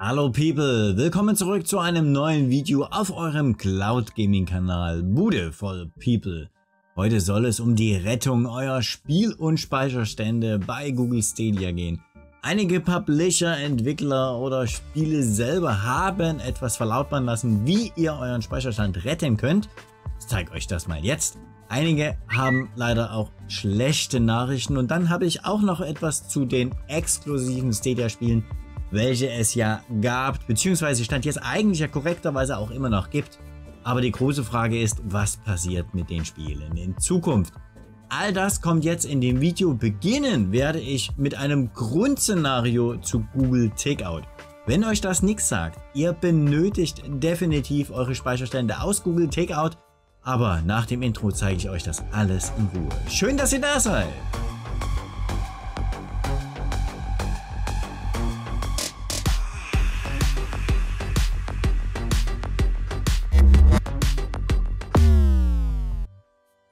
Hallo People, willkommen zurück zu einem neuen Video auf eurem Cloud Gaming Kanal Bude voll People. Heute soll es um die Rettung eurer Spiel- und Speicherstände bei Google Stadia gehen. Einige Publisher, Entwickler oder Spiele selber haben etwas verlautbaren lassen, wie ihr euren Speicherstand retten könnt. Ich zeige euch das mal jetzt. Einige haben leider auch schlechte Nachrichten und dann habe ich auch noch etwas zu den exklusiven Stadia-Spielen, welche es ja gab, beziehungsweise stand jetzt eigentlich ja korrekterweise auch immer noch gibt. Aber die große Frage ist, was passiert mit den Spielen in Zukunft? All das kommt jetzt in dem Video. Beginnen werde ich mit einem Grundszenario zu Google Takeout. Wenn euch das nichts sagt, ihr benötigt definitiv eure Speicherstände aus Google Takeout aber nach dem Intro zeige ich euch das alles in Ruhe. Schön, dass ihr da seid!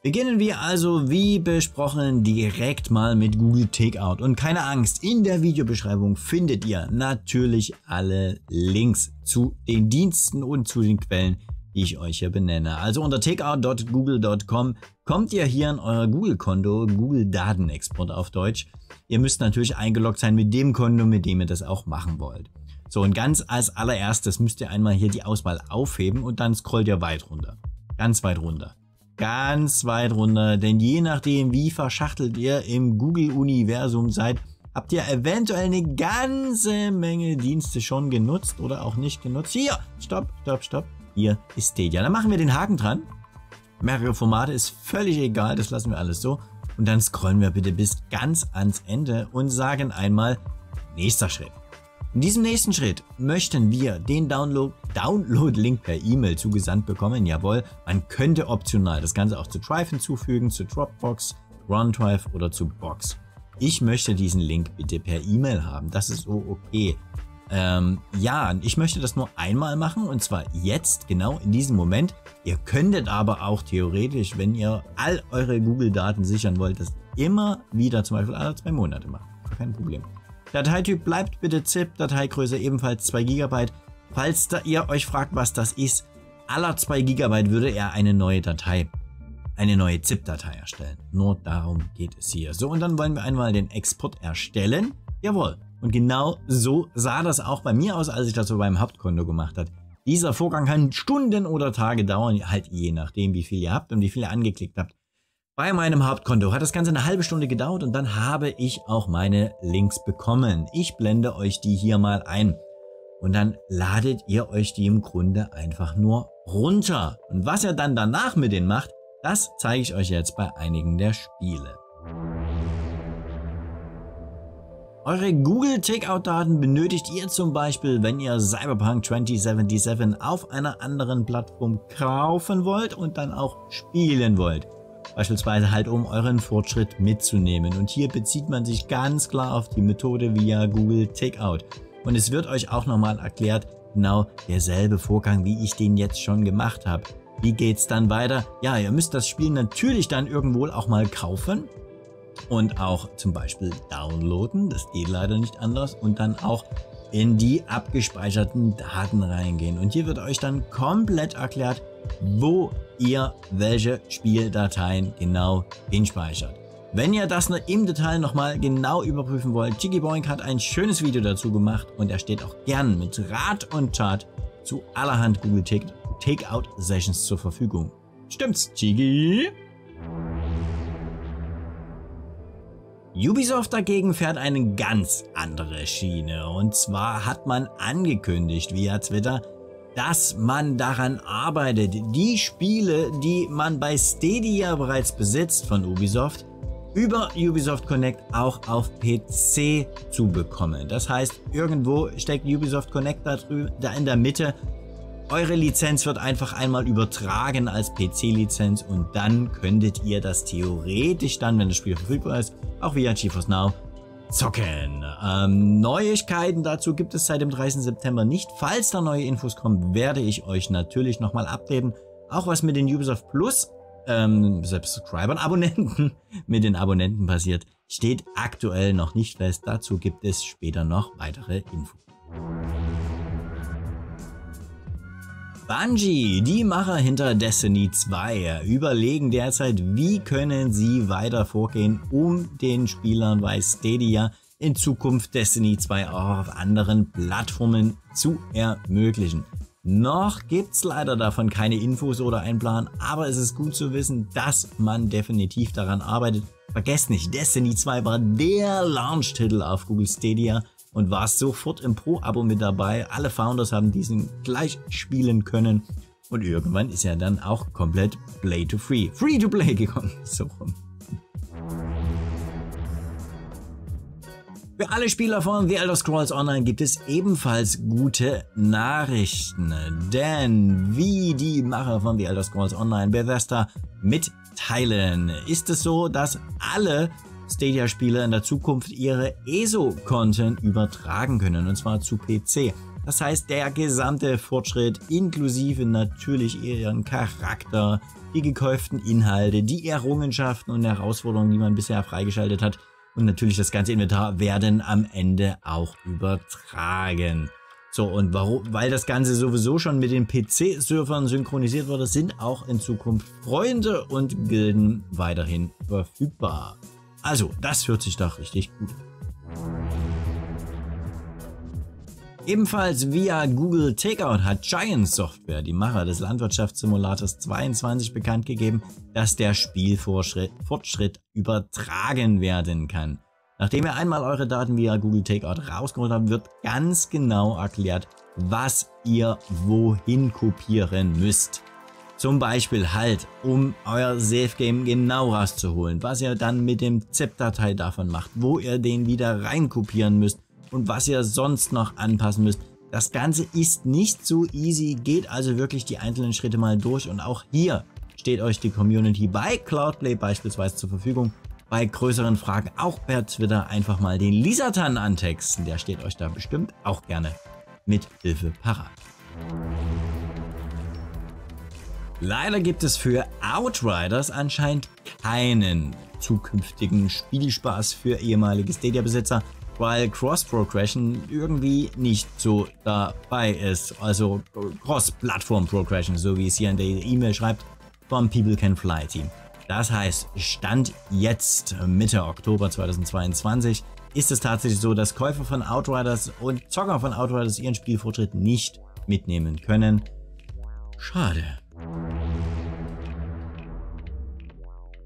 Beginnen wir also wie besprochen direkt mal mit Google Takeout. Und keine Angst, in der Videobeschreibung findet ihr natürlich alle Links zu den Diensten und zu den Quellen, die ich euch hier benenne. Also unter takeout.google.com kommt ihr hier in euer Google-Konto, Google Datenexport auf Deutsch. Ihr müsst natürlich eingeloggt sein mit dem Konto, mit dem ihr das auch machen wollt. So und ganz als allererstes müsst ihr einmal hier die Auswahl aufheben und dann scrollt ihr weit runter. Ganz weit runter. Ganz weit runter, denn je nachdem wie verschachtelt ihr im Google-Universum seid, habt ihr eventuell eine ganze Menge Dienste schon genutzt oder auch nicht genutzt. Hier, stopp, stopp, stopp. Hier ist Stadia. Dann machen wir den Haken dran. Mehrere Formate ist völlig egal, das lassen wir alles so. Und dann scrollen wir bitte bis ganz ans Ende und sagen einmal nächster Schritt. In diesem nächsten Schritt möchten wir den Download-Link Download per E-Mail zugesandt bekommen. Jawohl, man könnte optional das Ganze auch zu Drive hinzufügen, zu Dropbox, OneDrive oder zu Box. Ich möchte diesen Link bitte per E-Mail haben. Das ist so okay. Ähm, ja, ich möchte das nur einmal machen und zwar jetzt, genau in diesem Moment. Ihr könntet aber auch theoretisch, wenn ihr all eure Google-Daten sichern wollt, das immer wieder zum Beispiel alle zwei Monate machen. Kein Problem. Dateityp bleibt bitte ZIP, Dateigröße ebenfalls 2 GB. Falls ihr euch fragt, was das ist, aller 2 GB würde er eine neue Datei, eine neue ZIP-Datei erstellen. Nur darum geht es hier. So, und dann wollen wir einmal den Export erstellen. Jawohl, und genau so sah das auch bei mir aus, als ich das so beim Hauptkonto gemacht habe. Dieser Vorgang kann Stunden oder Tage dauern, halt je nachdem, wie viel ihr habt und wie viel ihr angeklickt habt. Bei meinem Hauptkonto hat das Ganze eine halbe Stunde gedauert und dann habe ich auch meine Links bekommen. Ich blende euch die hier mal ein. Und dann ladet ihr euch die im Grunde einfach nur runter. Und was ihr dann danach mit denen macht, das zeige ich euch jetzt bei einigen der Spiele. Eure Google Takeout-Daten benötigt ihr zum Beispiel, wenn ihr Cyberpunk 2077 auf einer anderen Plattform kaufen wollt und dann auch spielen wollt. Beispielsweise halt um euren Fortschritt mitzunehmen. Und hier bezieht man sich ganz klar auf die Methode via Google Takeout. Und es wird euch auch nochmal erklärt, genau derselbe Vorgang, wie ich den jetzt schon gemacht habe. Wie geht's dann weiter? Ja, ihr müsst das Spiel natürlich dann irgendwo auch mal kaufen und auch zum Beispiel downloaden. Das geht leider nicht anders. Und dann auch in die abgespeicherten Daten reingehen. Und hier wird euch dann komplett erklärt, wo ihr welche Spieldateien genau hinspeichert. Wenn ihr das im Detail nochmal genau überprüfen wollt, Jiggy Boink hat ein schönes Video dazu gemacht und er steht auch gern mit Rat und Tat zu allerhand Google Takeout Sessions zur Verfügung. Stimmt's, Jiggy? Ubisoft dagegen fährt eine ganz andere Schiene. Und zwar hat man angekündigt via Twitter, dass man daran arbeitet, die Spiele, die man bei Stadia bereits besitzt von Ubisoft, über Ubisoft Connect auch auf PC zu bekommen. Das heißt, irgendwo steckt Ubisoft Connect da, da in der Mitte eure Lizenz wird einfach einmal übertragen als PC-Lizenz und dann könntet ihr das theoretisch dann, wenn das Spiel verfügbar ist, auch via GeForce Now zocken. Ähm, Neuigkeiten dazu gibt es seit dem 30. September nicht. Falls da neue Infos kommen, werde ich euch natürlich nochmal updaten. Auch was mit den Ubisoft Plus ähm, Subscribern, Abonnenten, mit den Abonnenten passiert, steht aktuell noch nicht fest. Dazu gibt es später noch weitere Infos. Bungie, die Macher hinter Destiny 2, überlegen derzeit, wie können sie weiter vorgehen, um den Spielern bei Stadia in Zukunft Destiny 2 auch auf anderen Plattformen zu ermöglichen. Noch gibt's leider davon keine Infos oder einen Plan, aber es ist gut zu wissen, dass man definitiv daran arbeitet. Vergesst nicht, Destiny 2 war der Launch-Titel auf Google Stadia und war sofort im Pro-Abo mit dabei. Alle Founders haben diesen gleich spielen können und irgendwann ist er dann auch komplett Play to Free, Free to Play gekommen. So rum. Für alle Spieler von The Elder Scrolls Online gibt es ebenfalls gute Nachrichten, denn wie die Macher von The Elder Scrolls Online Bethesda mitteilen, ist es so, dass alle Stadia-Spiele in der Zukunft ihre ESO-Content übertragen können, und zwar zu PC. Das heißt, der gesamte Fortschritt, inklusive natürlich ihren Charakter, die gekauften Inhalte, die Errungenschaften und Herausforderungen, die man bisher freigeschaltet hat, und natürlich das ganze Inventar werden am Ende auch übertragen. So, und warum? Weil das Ganze sowieso schon mit den PC-Surfern synchronisiert wurde, sind auch in Zukunft Freunde und Gilden weiterhin verfügbar. Also, das hört sich doch richtig gut an. Ebenfalls via Google Takeout hat Giant Software, die Macher des Landwirtschaftssimulators 22, bekannt gegeben, dass der Spielfortschritt übertragen werden kann. Nachdem ihr einmal eure Daten via Google Takeout rausgeholt habt, wird ganz genau erklärt, was ihr wohin kopieren müsst. Zum Beispiel halt, um euer Safe Game genau rauszuholen, was ihr dann mit dem ZIP-Datei davon macht, wo ihr den wieder reinkopieren müsst und was ihr sonst noch anpassen müsst. Das Ganze ist nicht so easy, geht also wirklich die einzelnen Schritte mal durch und auch hier steht euch die Community bei Cloudplay beispielsweise zur Verfügung. Bei größeren Fragen auch per Twitter einfach mal den Lisatan antexten, der steht euch da bestimmt auch gerne mit Hilfe parat. Leider gibt es für Outriders anscheinend keinen zukünftigen Spielspaß für ehemalige Stadia-Besitzer, weil Cross-Progression irgendwie nicht so dabei ist. Also Cross-Plattform-Progression, so wie es hier in der E-Mail schreibt, vom People Can Fly Team. Das heißt, Stand jetzt Mitte Oktober 2022 ist es tatsächlich so, dass Käufer von Outriders und Zocker von Outriders ihren Spielfortschritt nicht mitnehmen können. Schade.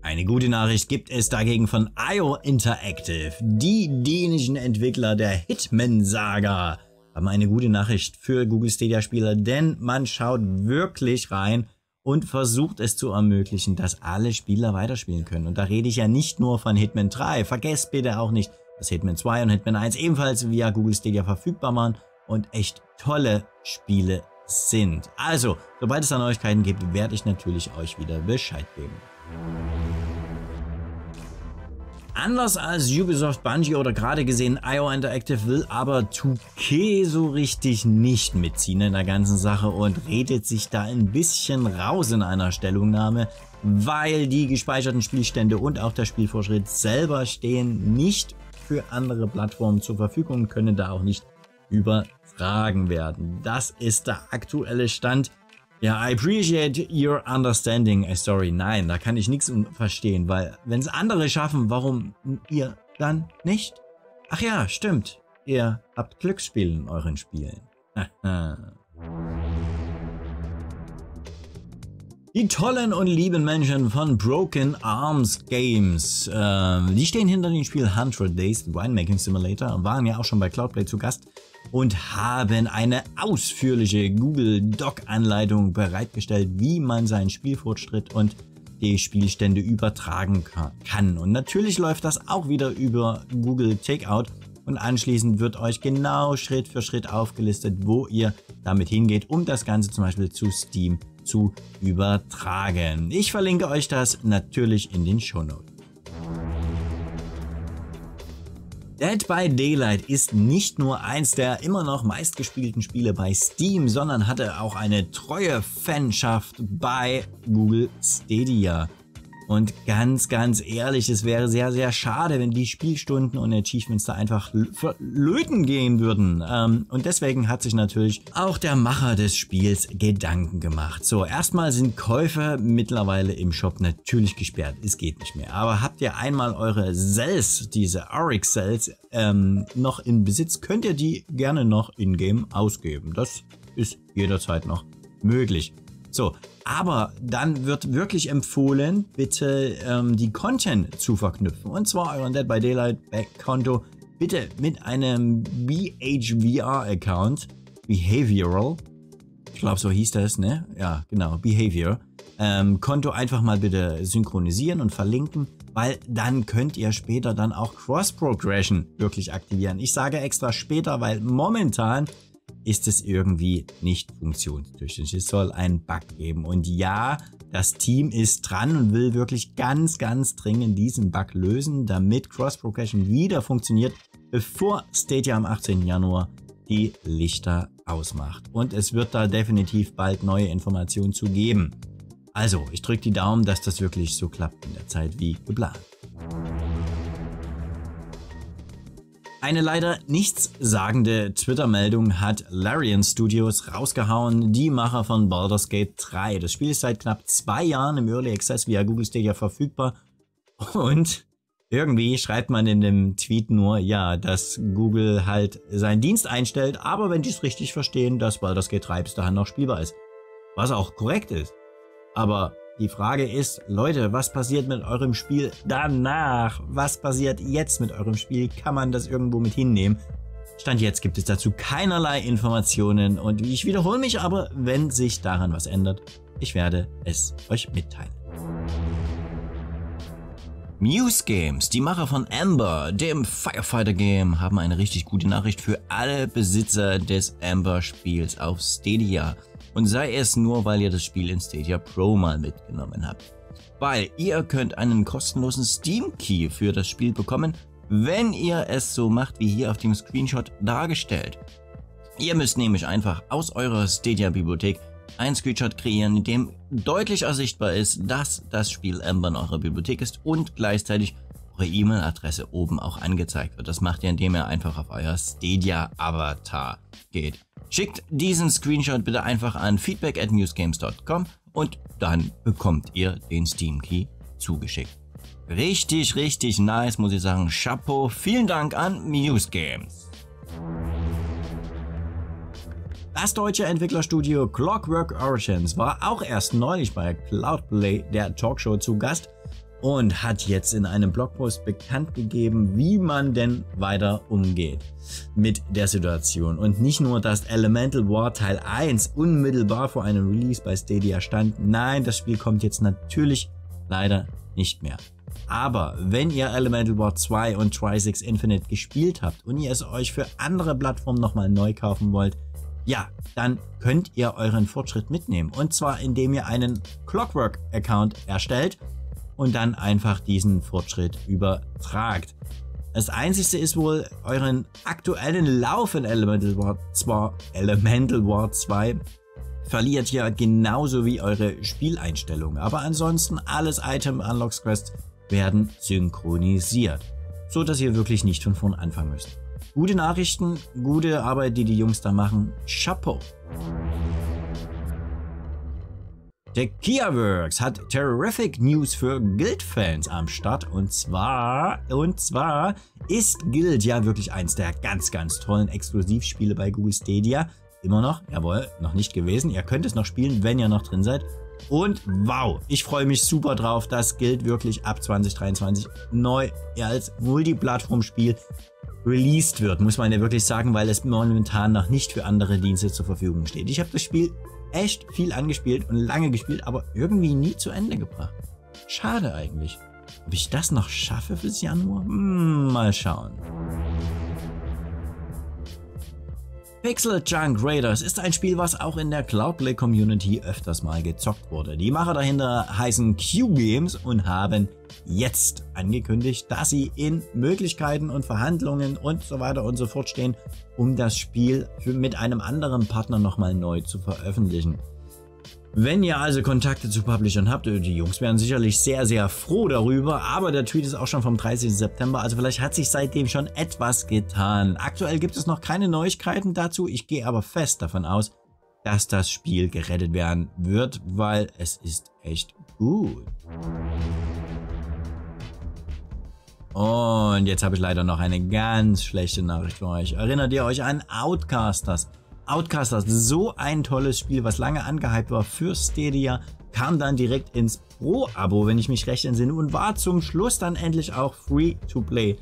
Eine gute Nachricht gibt es dagegen von IO Interactive. Die dänischen Entwickler der Hitman-Saga haben eine gute Nachricht für Google Stadia-Spieler, denn man schaut wirklich rein und versucht es zu ermöglichen, dass alle Spieler weiterspielen können. Und da rede ich ja nicht nur von Hitman 3. Vergesst bitte auch nicht, dass Hitman 2 und Hitman 1 ebenfalls via Google Stadia verfügbar waren und echt tolle Spiele sind. Also, sobald es da Neuigkeiten gibt, werde ich natürlich euch wieder Bescheid geben. Anders als Ubisoft, Bungie oder gerade gesehen IO Interactive will aber 2K so richtig nicht mitziehen in der ganzen Sache und redet sich da ein bisschen raus in einer Stellungnahme, weil die gespeicherten Spielstände und auch der Spielfortschritt selber stehen nicht für andere Plattformen zur Verfügung und können da auch nicht übertragen werden. Das ist der aktuelle Stand. Ja, I appreciate your understanding a story. Nein, da kann ich nichts verstehen, weil wenn es andere schaffen, warum ihr dann nicht? Ach ja, stimmt. Ihr habt Glücksspiel in euren Spielen. Die tollen und lieben Menschen von Broken Arms Games, äh, die stehen hinter dem Spiel 100 Days Winemaking Simulator, waren ja auch schon bei Cloudplay zu Gast und haben eine ausführliche Google Doc Anleitung bereitgestellt, wie man seinen Spielfortschritt und die Spielstände übertragen kann. Und natürlich läuft das auch wieder über Google Takeout und anschließend wird euch genau Schritt für Schritt aufgelistet, wo ihr damit hingeht, um das Ganze zum Beispiel zu Steam zu übertragen. Ich verlinke euch das natürlich in den Show Notes. Dead by Daylight ist nicht nur eins der immer noch meistgespielten Spiele bei Steam, sondern hatte auch eine treue Fanschaft bei Google Stadia. Und ganz, ganz ehrlich, es wäre sehr, sehr schade, wenn die Spielstunden und Achievements da einfach verlöten gehen würden. Ähm, und deswegen hat sich natürlich auch der Macher des Spiels Gedanken gemacht. So, erstmal sind Käufe mittlerweile im Shop natürlich gesperrt. Es geht nicht mehr. Aber habt ihr einmal eure Cells, diese Auric Cells, ähm, noch in Besitz, könnt ihr die gerne noch in-game ausgeben. Das ist jederzeit noch möglich. So, aber dann wird wirklich empfohlen, bitte ähm, die Content zu verknüpfen. Und zwar euren Dead by Daylight Konto bitte mit einem BHVR-Account, Behavioral. Ich glaube, so hieß das, ne? Ja, genau, Behavior. Ähm, Konto einfach mal bitte synchronisieren und verlinken, weil dann könnt ihr später dann auch Cross-Progression wirklich aktivieren. Ich sage extra später, weil momentan ist es irgendwie nicht funktionstüchtig. Es soll einen Bug geben. Und ja, das Team ist dran und will wirklich ganz, ganz dringend diesen Bug lösen, damit Cross-Progression wieder funktioniert, bevor Stadia am 18. Januar die Lichter ausmacht. Und es wird da definitiv bald neue Informationen zu geben. Also, ich drücke die Daumen, dass das wirklich so klappt in der Zeit wie geplant. Eine leider nichtssagende Twitter-Meldung hat Larian Studios rausgehauen, die Macher von Baldur's Gate 3. Das Spiel ist seit knapp zwei Jahren im Early Access via Google Stadia verfügbar und irgendwie schreibt man in dem Tweet nur, ja, dass Google halt seinen Dienst einstellt, aber wenn die es richtig verstehen, dass Baldur's Gate 3 bis dahin noch spielbar ist. Was auch korrekt ist. Aber die Frage ist, Leute, was passiert mit eurem Spiel danach? Was passiert jetzt mit eurem Spiel? Kann man das irgendwo mit hinnehmen? Stand jetzt gibt es dazu keinerlei Informationen und ich wiederhole mich aber, wenn sich daran was ändert, ich werde es euch mitteilen. Muse Games, die Macher von Amber, dem Firefighter Game, haben eine richtig gute Nachricht für alle Besitzer des Amber Spiels auf Stadia. Und sei es nur, weil ihr das Spiel in Stadia Pro mal mitgenommen habt. Weil ihr könnt einen kostenlosen Steam Key für das Spiel bekommen, wenn ihr es so macht wie hier auf dem Screenshot dargestellt. Ihr müsst nämlich einfach aus eurer Stadia Bibliothek ein Screenshot kreieren, in dem deutlich ersichtbar ist, dass das Spiel Ember in eurer Bibliothek ist und gleichzeitig eure E-Mail-Adresse oben auch angezeigt wird. Das macht ihr, indem ihr einfach auf euer Stadia-Avatar geht. Schickt diesen Screenshot bitte einfach an feedback at newsgames.com und dann bekommt ihr den Steam Key zugeschickt. Richtig, richtig nice, muss ich sagen. Chapeau. Vielen Dank an Muse Games. Das deutsche Entwicklerstudio Clockwork Origins war auch erst neulich bei Cloudplay der Talkshow zu Gast und hat jetzt in einem Blogpost bekannt gegeben, wie man denn weiter umgeht mit der Situation. Und nicht nur, dass Elemental War Teil 1 unmittelbar vor einem Release bei Stadia stand, nein, das Spiel kommt jetzt natürlich leider nicht mehr. Aber wenn ihr Elemental War 2 und Tri-6 Infinite gespielt habt und ihr es euch für andere Plattformen nochmal neu kaufen wollt, ja, dann könnt ihr euren Fortschritt mitnehmen. Und zwar indem ihr einen Clockwork-Account erstellt und dann einfach diesen Fortschritt übertragt. Das einzige ist wohl euren aktuellen Lauf in Elemental War 2, Elemental War 2 verliert ja genauso wie eure Spieleinstellungen. Aber ansonsten alles Item Unlocks Quest werden synchronisiert, so dass ihr wirklich nicht von vorn anfangen müsst. Gute Nachrichten, gute Arbeit, die die Jungs da machen. Chapeau. Techiaworks hat Terrific News für Guild-Fans am Start und zwar, und zwar ist Guild ja wirklich eins der ganz, ganz tollen Exklusivspiele bei Google Stadia. Immer noch, jawohl, noch nicht gewesen. Ihr könnt es noch spielen, wenn ihr noch drin seid. Und wow, ich freue mich super drauf, dass Guild wirklich ab 2023 neu als Multiplattform-Spiel released wird, muss man ja wirklich sagen, weil es momentan noch nicht für andere Dienste zur Verfügung steht. Ich habe das Spiel echt viel angespielt und lange gespielt, aber irgendwie nie zu Ende gebracht. Schade eigentlich. Ob ich das noch schaffe fürs Januar? Hm, mal schauen. Pixel Junk Raiders ist ein Spiel, was auch in der Cloudplay Community öfters mal gezockt wurde. Die Macher dahinter heißen Q-Games und haben jetzt angekündigt, dass sie in Möglichkeiten und Verhandlungen und so weiter und so fort stehen, um das Spiel mit einem anderen Partner nochmal neu zu veröffentlichen. Wenn ihr also Kontakte zu Publishern habt, die Jungs wären sicherlich sehr, sehr froh darüber, aber der Tweet ist auch schon vom 30. September, also vielleicht hat sich seitdem schon etwas getan. Aktuell gibt es noch keine Neuigkeiten dazu, ich gehe aber fest davon aus, dass das Spiel gerettet werden wird, weil es ist echt gut. Und jetzt habe ich leider noch eine ganz schlechte Nachricht für euch. Erinnert ihr euch an Outcasters? Outcasters, so ein tolles Spiel, was lange angehypt war für Stadia, kam dann direkt ins Pro-Abo, wenn ich mich recht entsinne, und war zum Schluss dann endlich auch Free-to-Play.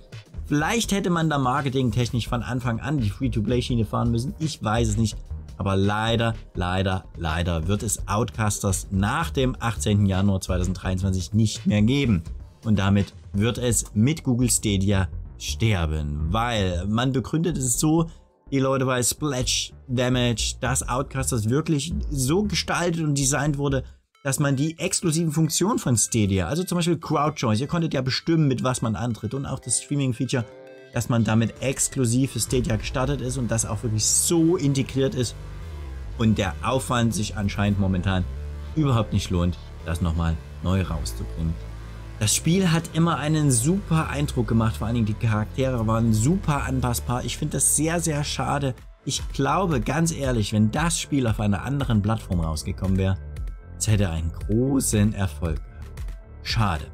Vielleicht hätte man da marketingtechnisch von Anfang an die Free-to-Play-Schiene fahren müssen, ich weiß es nicht. Aber leider, leider, leider wird es Outcasters nach dem 18. Januar 2023 nicht mehr geben. Und damit wird es mit Google Stadia sterben, weil man begründet es so, die Leute bei Splash Damage, dass Outcasters wirklich so gestaltet und designt wurde, dass man die exklusiven Funktionen von Stadia, also zum Beispiel Crowd Choice, ihr konntet ja bestimmen, mit was man antritt und auch das Streaming-Feature, dass man damit exklusiv für Stadia gestartet ist und das auch wirklich so integriert ist und der Aufwand sich anscheinend momentan überhaupt nicht lohnt, das nochmal neu rauszubringen. Das Spiel hat immer einen super Eindruck gemacht, vor allen Dingen die Charaktere waren super anpassbar. Ich finde das sehr, sehr schade. Ich glaube, ganz ehrlich, wenn das Spiel auf einer anderen Plattform rausgekommen wäre, es hätte einen großen Erfolg. Schade.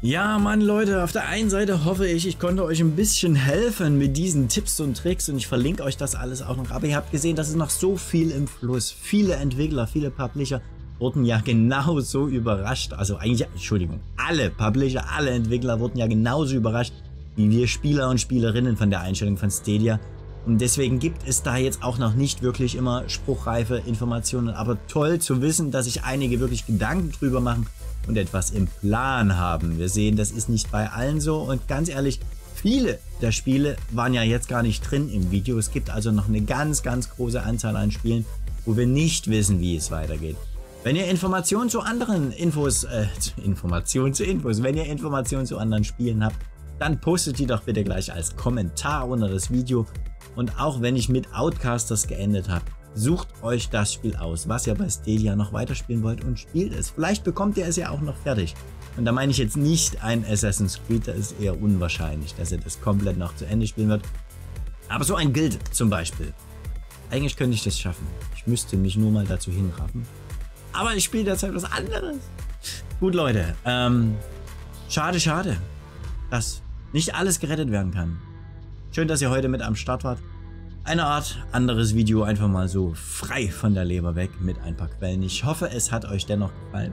Ja, Mann, Leute, auf der einen Seite hoffe ich, ich konnte euch ein bisschen helfen mit diesen Tipps und Tricks und ich verlinke euch das alles auch noch. Aber ihr habt gesehen, das ist noch so viel im Fluss. Viele Entwickler, viele Publisher wurden ja genauso überrascht. Also eigentlich, Entschuldigung, alle Publisher, alle Entwickler wurden ja genauso überrascht wie wir Spieler und Spielerinnen von der Einstellung von Stadia. Und deswegen gibt es da jetzt auch noch nicht wirklich immer spruchreife Informationen. Aber toll zu wissen, dass sich einige wirklich Gedanken drüber machen und etwas im Plan haben. Wir sehen, das ist nicht bei allen so. Und ganz ehrlich, viele der Spiele waren ja jetzt gar nicht drin im Video. Es gibt also noch eine ganz, ganz große Anzahl an Spielen, wo wir nicht wissen, wie es weitergeht. Wenn ihr Informationen zu anderen Infos, äh, Informationen zu Infos, wenn ihr Informationen zu anderen Spielen habt, dann postet die doch bitte gleich als Kommentar unter das Video. Und auch wenn ich mit Outcasters geendet habe, sucht euch das Spiel aus, was ihr bei Stadia noch weiterspielen wollt und spielt es. Vielleicht bekommt ihr es ja auch noch fertig. Und da meine ich jetzt nicht ein Assassin's Creed, da ist eher unwahrscheinlich, dass ihr das komplett noch zu Ende spielen wird. Aber so ein Guild zum Beispiel. Eigentlich könnte ich das schaffen. Ich müsste mich nur mal dazu hinraffen. Aber ich spiele derzeit was anderes. Gut, Leute. Ähm, schade, schade, dass nicht alles gerettet werden kann. Schön, dass ihr heute mit am Start wart. Eine Art anderes Video, einfach mal so frei von der Leber weg mit ein paar Quellen. Ich hoffe, es hat euch dennoch gefallen.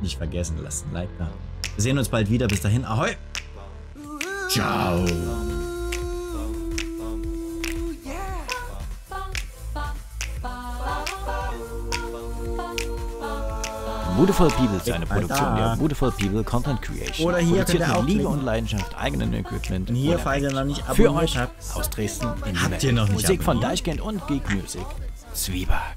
Nicht vergessen, lasst ein Like da. Wir sehen uns bald wieder. Bis dahin, ahoi. Ciao. Beautiful People ist eine Produktion der Beautiful People Content Creation. Oder hier Produziert mit Liebe und Leidenschaft, eigenen Equipment. Und hier, falls ihr noch nicht Für abonniert euch habt, aus Dresden in Habt ihr noch nicht Musik von abonniert? Deichkind und Geek Music. Zwieback.